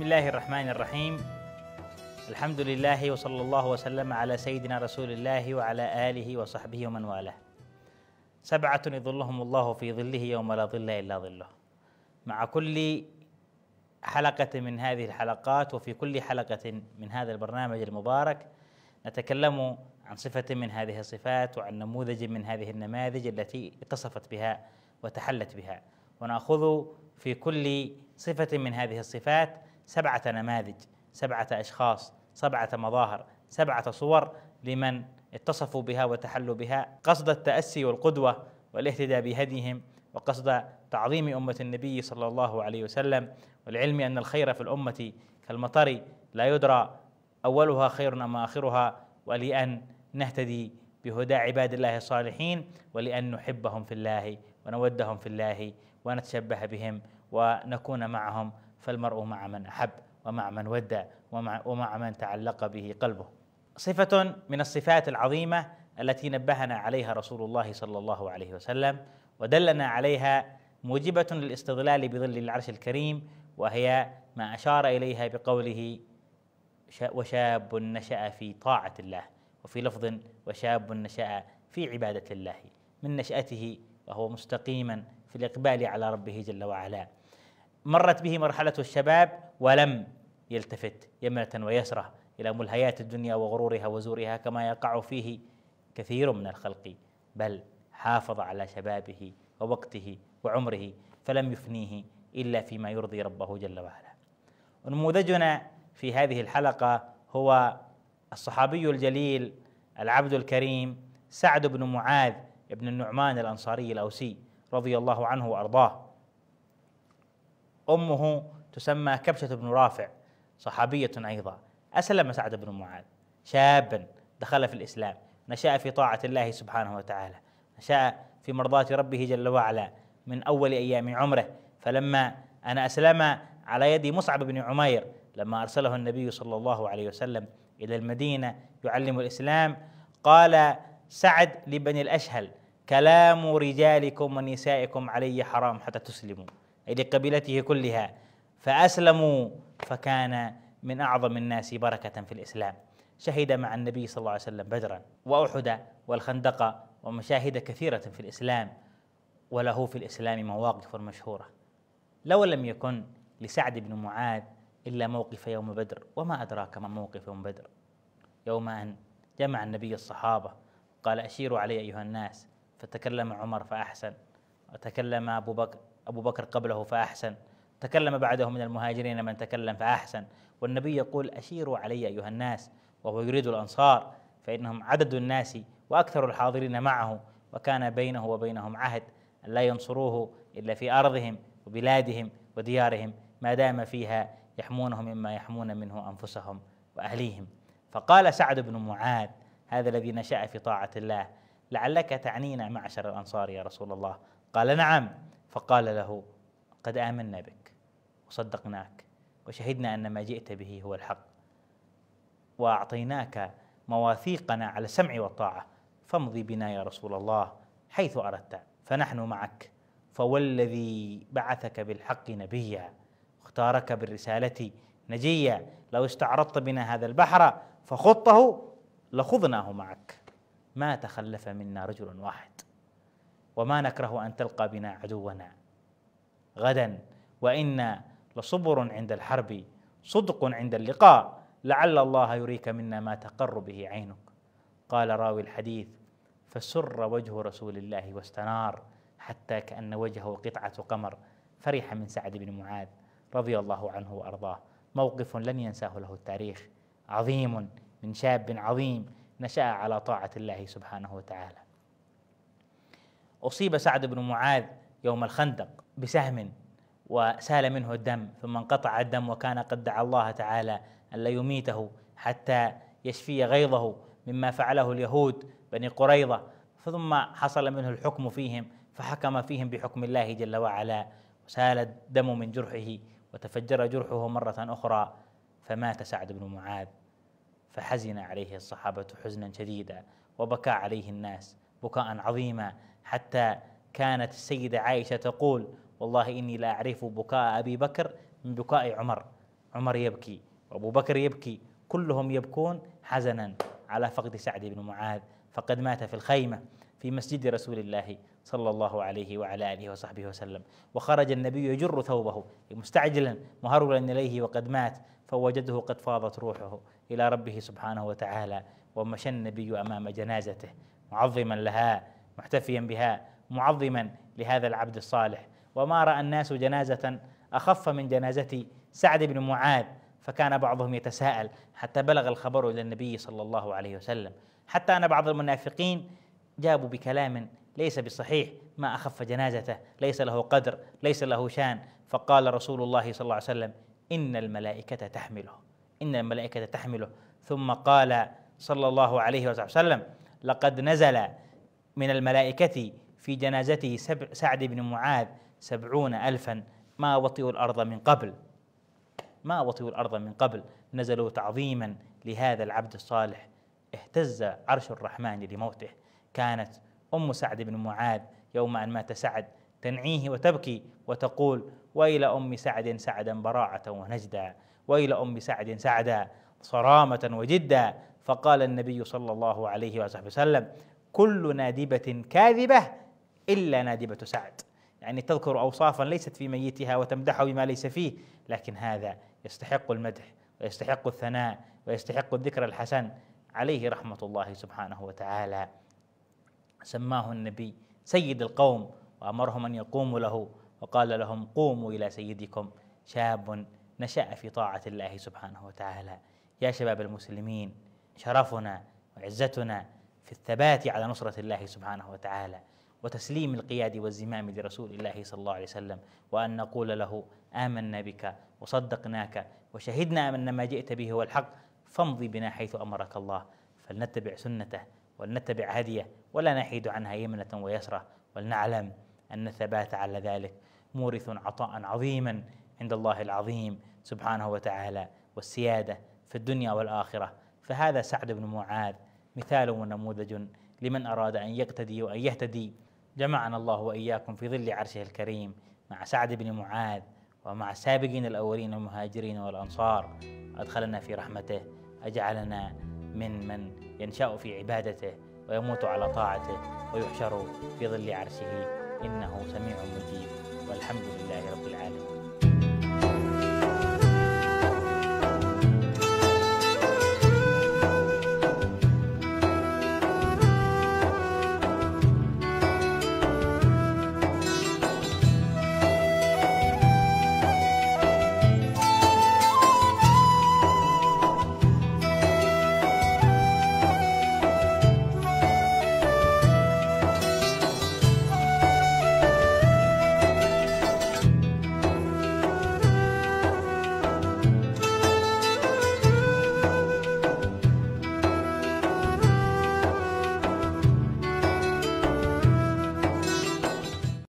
الله الرحمن الرحيم الحمد لله وصلى الله وسلم على سيدنا رسول الله وعلى آله وصحبه ومن والاه سبعة يظلهم الله في ظله يوم لا ظل إلا ظله مع كل حلقة من هذه الحلقات وفي كل حلقة من هذا البرنامج المبارك نتكلم عن صفة من هذه الصفات وعن نموذج من هذه النماذج التي اتصفت بها وتحلت بها ونأخذ في كل صفة من هذه الصفات سبعة نماذج سبعة أشخاص سبعة مظاهر سبعة صور لمن اتصفوا بها وتحلوا بها. قصد التأسي والقدوة والاهتداء بهديهم وقصد تعظيم أمة النبي صلى الله عليه وسلم والعلم أن الخير في الأمة كالمطر لا يدرى أولها خير أم آخرها ولأن نهتدي بهدى عباد الله الصالحين ولأن نحبهم في الله ونودهم في الله ونتشبه بهم ونكون معهم فالمرء مع من أحب ومع من ودى ومع, ومع من تعلق به قلبه. صفة من الصفات العظيمة التي نبهنا عليها رسول الله صلى الله عليه وسلم ودلنا عليها موجبة للاستظلال بظل العرش الكريم وهي ما أشار إليها بقوله وشاب نشأ في طاعة الله وفي لفظ وشاب نشأ في عبادة الله من نشأته وهو مستقيما في الإقبال على ربه جل وعلا. مرت به مرحلة الشباب ولم يلتفت يمنة ويسرة إلى ملهيات الدنيا وغرورها وزورها كما يقع فيه كثير من الخلق بل حافظ على شبابه ووقته وعمره فلم يفنيه إلا فيما يرضي ربه جل وعلا. ونموذجنا في هذه الحلقة هو الصحابي الجليل العبد الكريم سعد بن معاذ بن النعمان الأنصاري الأوسي رضي الله عنه وأرضاه. أمه تسمى كبشة بن رافع صحابية أيضا. أسلم سعد بن معاذ. شابا دخل في الإسلام. نشأ في طاعة الله سبحانه وتعالى. نشأ في مرضاة ربه جل وعلا من أول أيام عمره. فلما أن أسلم على يد مصعب بن عمير لما أرسله النبي صلى الله عليه وسلم إلى المدينة يعلم الإسلام قال سعد لبني الأشهل كلام رجالكم ونسائكم علي حرام حتى تسلموا. أي لقبيلته كلها. فأسلموا فكان من أعظم الناس بركة في الإسلام. شهد مع النبي صلى الله عليه وسلم بدرا وأحد والخندق ومشاهد كثيرة في الإسلام. وله في الإسلام مواقف مشهورة. لو لم يكن لسعد بن معاذ إلا موقف يوم بدر. وما أدراك ما موقف يوم بدر؟ يوم أن جمع النبي الصحابة قال أشيروا علي أيها الناس فتكلم عمر فأحسن. وتكلم أبو بكر أبو بكر قبله فأحسن. تكلم بعده من المهاجرين من تكلم فأحسن. والنبي يقول أشيروا علي أيها الناس وهو يريد الأنصار فإنهم عدد الناس وأكثر الحاضرين معه وكان بينه وبينهم عهد أن لا ينصروه إلا في أرضهم وبلادهم وديارهم ما دام فيها يحمونه مما يحمون منه أنفسهم وأهليهم. فقال سعد بن معاذ هذا الذي نشأ في طاعة الله لعلك تعنينا معشر الأنصار يا رسول الله. قال نعم. فقال له قد آمنا بك وصدقناك وشهدنا أن ما جئت به هو الحق وأعطيناك مواثيقنا على السمع والطاعة. فامضي بنا يا رسول الله حيث أردت فنحن معك. فوالذي بعثك بالحق نبيا واختارك بالرسالة نجيا. لو استعرضت بنا هذا البحر فخطه لخضناه معك. ما تخلف منا رجل واحد. وما نكره أن تلقى بنا عدونا. غدا. وإنا لصبر عند الحرب صدق عند اللقاء. لعل الله يريك منا ما تقر به عينك. قال راوي الحديث فسر وجه رسول الله واستنار حتى كأن وجهه قطعة قمر. فرح من سعد بن معاذ رضي الله عنه وأرضاه. موقف لن ينساه له التاريخ. عظيم من شاب عظيم نشأ على طاعة الله سبحانه وتعالى. أصيب سعد بن معاذ يوم الخندق بسهم وسال منه الدم ثم انقطع الدم وكان قد دعا الله تعالى أن لا يميته حتى يشفي غيظه مما فعله اليهود بني قريظة. ثم حصل منه الحكم فيهم فحكم فيهم بحكم الله جل وعلا وسال الدم من جرحه وتفجر جرحه مرة أخرى فمات سعد بن معاذ فحزن عليه الصحابة حزنا شديدا وبكى عليه الناس. بكاء عظيما. حتى كانت السيدة عائشة تقول والله إني لا أعرف بكاء أبي بكر من بكاء عمر. عمر يبكي وأبو بكر يبكي. كلهم يبكون حزنا على فقد سعد بن معاذ. فقد مات في الخيمة في مسجد رسول الله صلى الله عليه وعلى آله وصحبه وسلم. وخرج النبي يجر ثوبه مستعجلا مهرولا إليه وقد مات. فوجده قد فاضت روحه إلى ربه سبحانه وتعالى. ومشى النبي أمام جنازته. معظما لها محتفيا بها معظما لهذا العبد الصالح. وما رأى الناس جنازة أخف من جنازة سعد بن معاذ فكان بعضهم يتساءل حتى بلغ الخبر إلى النبي صلى الله عليه وسلم. حتى أن بعض المنافقين جابوا بكلام ليس بصحيح ما أخف جنازته ليس له قدر ليس له شان. فقال رسول الله صلى الله عليه وسلم إن الملائكة تحمله إن الملائكة تحمله. ثم قال صلى الله عليه وسلم لقد نزل من الملائكة في جنازته سعد بن معاذ سبعون ألفا. ما وطئوا الأرض من قبل. ما وطئوا الأرض من قبل. نزلوا تعظيما لهذا العبد الصالح. اهتز عرش الرحمن لموته. كانت أم سعد بن معاذ يوم أن مات سعد تنعيه وتبكي وتقول ويل أم سعد سعدا براعة ونجدا. ويل أم سعد سعدا صرامة وجدا. فقال النبي صلى الله عليه وسلم كل نادبة كاذبة إلا نادبة سعد. يعني تذكر أوصافا ليست في ميتها وتمدحه بما ليس فيه لكن هذا يستحق المدح ويستحق الثناء ويستحق الذكر الحسن. عليه رحمة الله سبحانه وتعالى. سماه النبي سيد القوم وأمرهم أن يقوموا له وقال لهم قوموا إلى سيدكم شاب نشأ في طاعة الله سبحانه وتعالى. يا شباب المسلمين شرفنا وعزتنا في الثبات على نصرة الله سبحانه وتعالى وتسليم القياد والزمام لرسول الله صلى الله عليه وسلم وأن نقول له آمنا بك وصدقناك وشهدنا أن ما جئت به هو الحق فامضي بنا حيث أمرك الله. فلنتبع سنته ولنتبع هديه ولا نحيد عنها يمنة ويسرة ولنعلم أن الثبات على ذلك مورث عطاء عظيما عند الله العظيم سبحانه وتعالى والسيادة في الدنيا والآخرة فهذا سعد بن معاذ مثال ونموذج لمن أراد أن يقتدي وأن يهتدي. جمعنا الله وإياكم في ظل عرشه الكريم مع سعد بن معاذ ومع السابقين الأولين المهاجرين والأنصار. أدخلنا في رحمته أجعلنا من من ينشأ في عبادته ويموت على طاعته ويحشر في ظل عرشه. إنه سميع مجيب. والحمد لله رب العالمين.